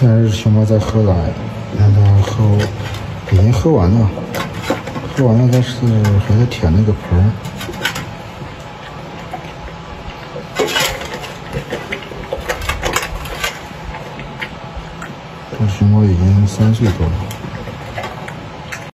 现在是熊猫在喝奶，让它喝，已经喝完了，喝完了，但是还在舔那个盆儿。这熊猫已经三岁多了。